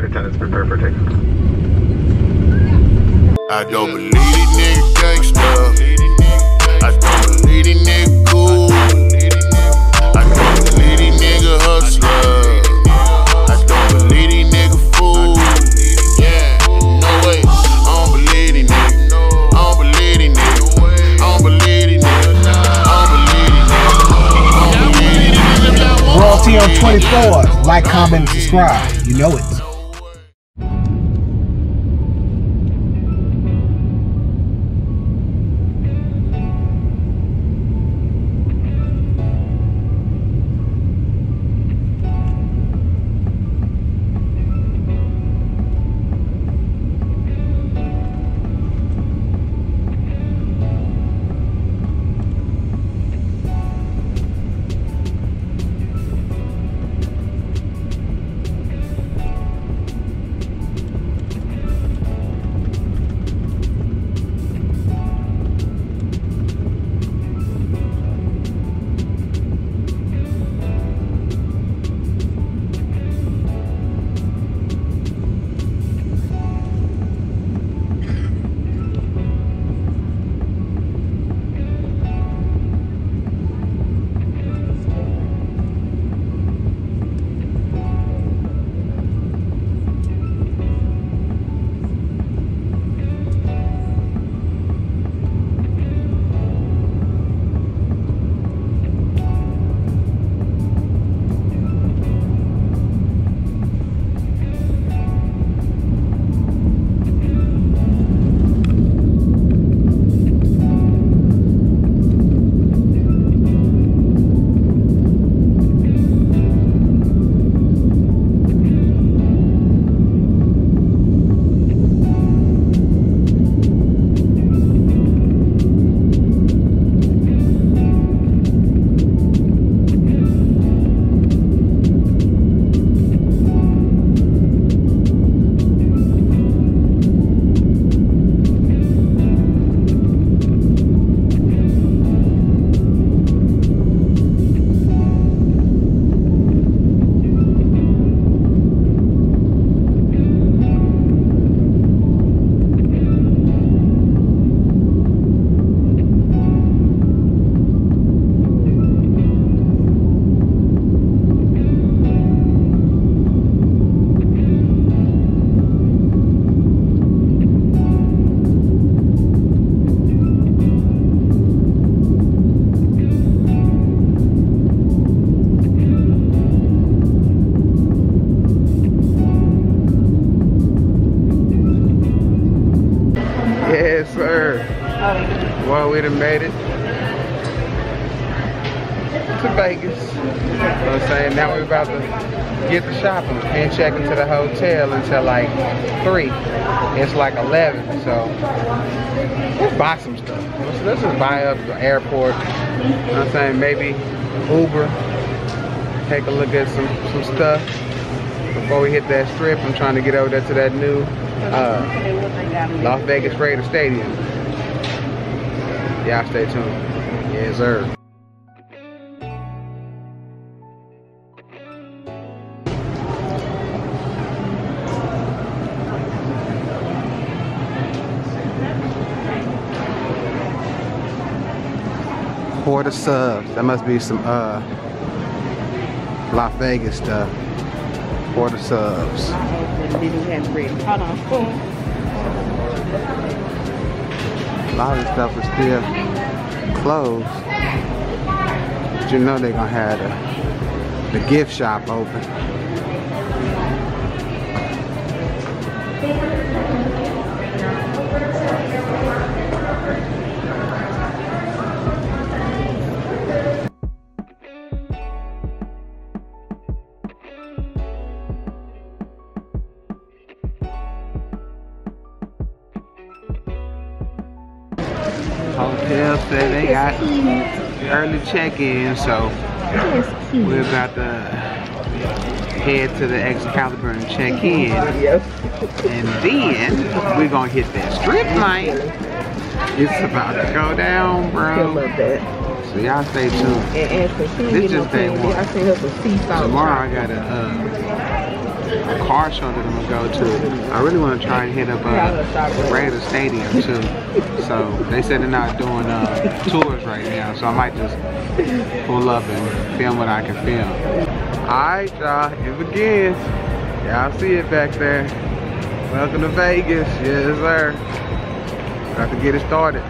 flight attendants prepare for takeoff. I don't believe these niggas gangsta. I don't believe these niggas cool. I don't believe these niggas hustler. I don't believe these niggas fool. Yeah, no way. I don't believe these niggas. I don't believe these niggas. I don't believe these niggas. I don't believe these niggas. Royalty on 24. Like, comment, and subscribe. You know it. Get the shopping. and check into the hotel until like 3. It's like 11, so let's buy some stuff. Let's, let's just buy up the airport. You know what I'm saying? Maybe Uber. Take a look at some, some stuff before we hit that strip. I'm trying to get over there to that new uh, Las Vegas Raider Stadium. Y'all stay tuned. Yes, sir. Quarter subs. That must be some uh Las Vegas stuff. Quarter subs. Didn't have ready. Hold on. A lot of stuff is still closed. But you know they're gonna have the, the gift shop open. Hotel said they got early check-in, so we're about to head to the Excalibur and check in. And then we're gonna hit that strip night. It's about to go down, bro. So y'all stay tuned. And ask her, This ain't get no just day one. I sent her some sea salt. Tomorrow I gotta uh a car show that I'm gonna go to. I really want to try and hit up uh, Raider Stadium too. So they said they're not doing uh, tours right now, so I might just pull up and film what I can film. Alright y'all, it begins. Y'all see it back there. Welcome to Vegas, yes sir. Got to get it started.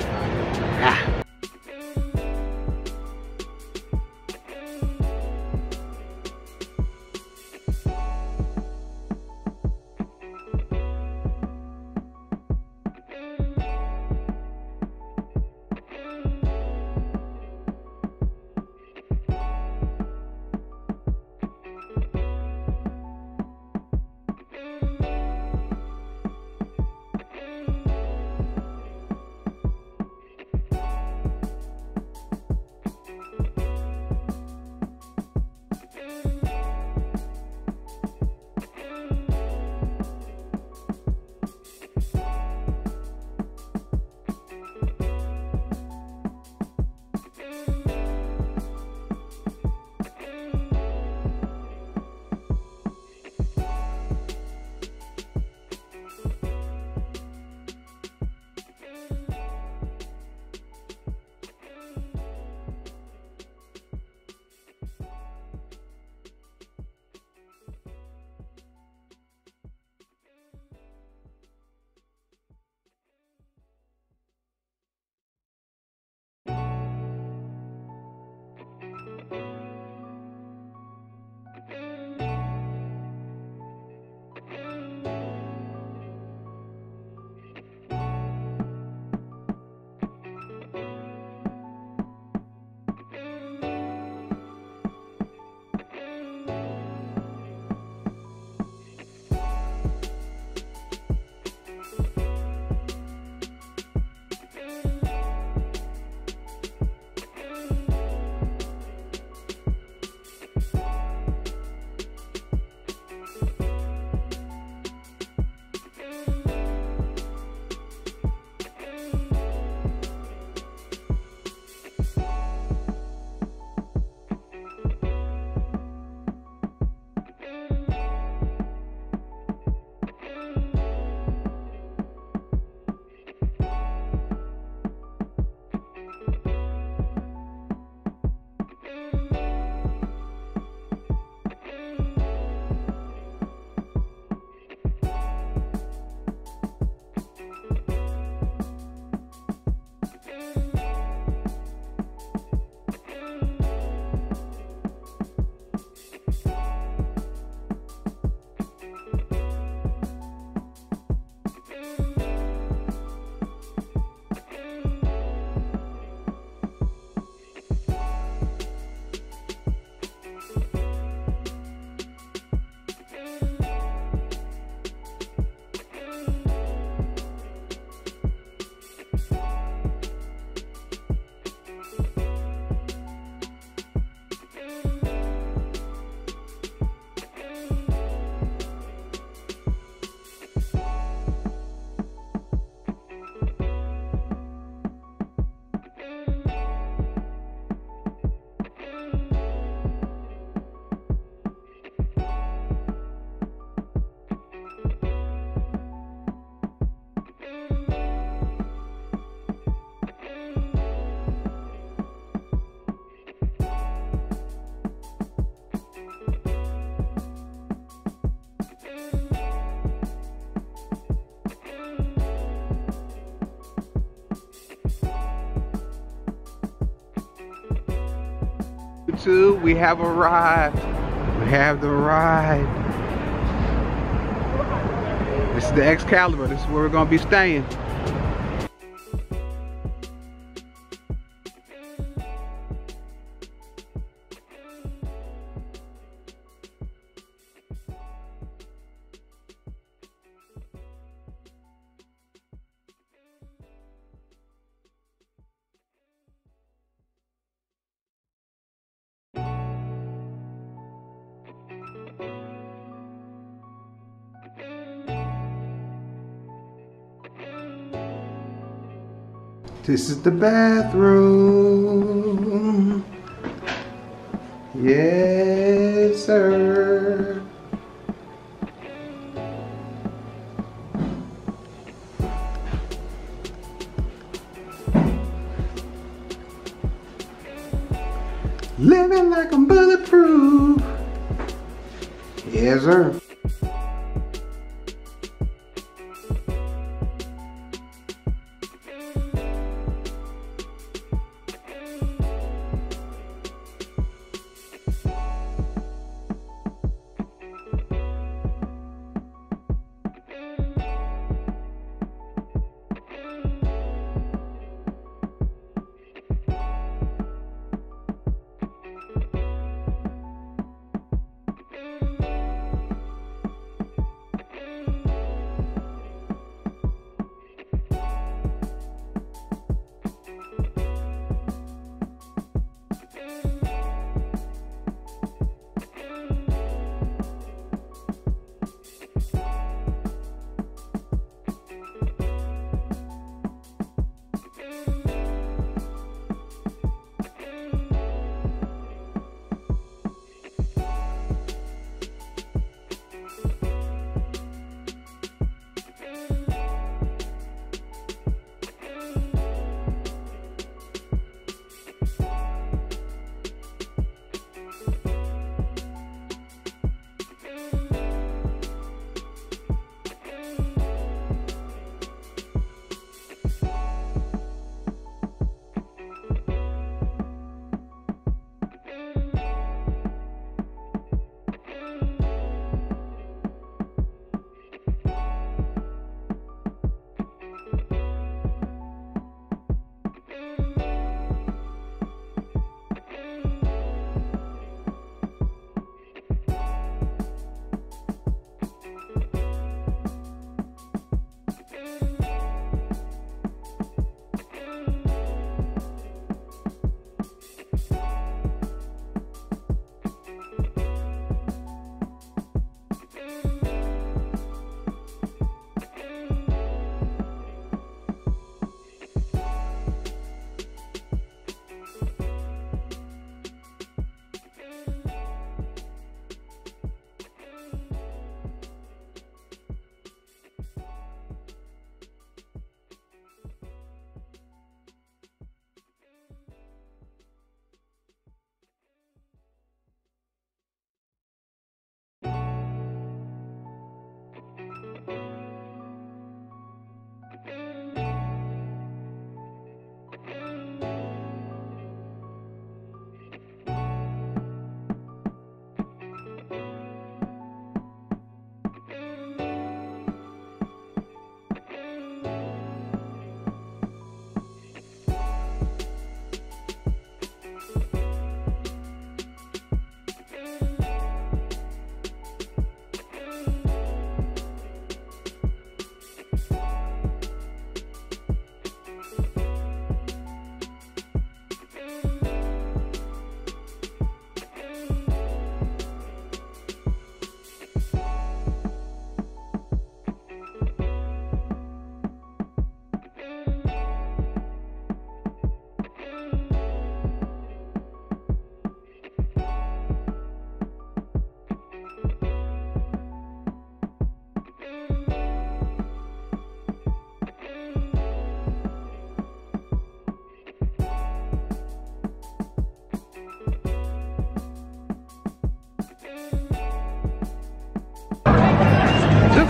Two, we have arrived. We have the ride. This is the Excalibur. This is where we're gonna be staying. This is the bathroom. Yes, sir. Living like I'm bulletproof. Yes, sir.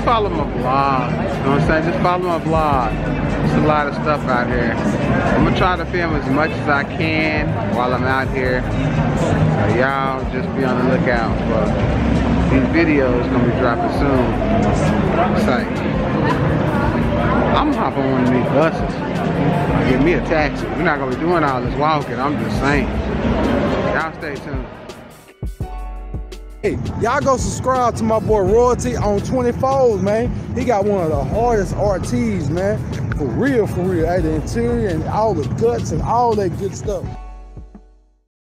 Just follow my vlog. You know what I'm saying? Just follow my vlog. There's a lot of stuff out here. I'm gonna try to film as much as I can while I'm out here. So y'all just be on the lookout for these videos gonna be dropping soon. Say, I'm hop on one of these buses. Get me a taxi. We're not gonna be doing all this walking. I'm just saying. Y'all stay tuned. Hey, y'all go subscribe to my boy Royalty on 24s, man. He got one of the hardest RTs, man. For real, for real. Hey, the interior and all the guts and all that good stuff.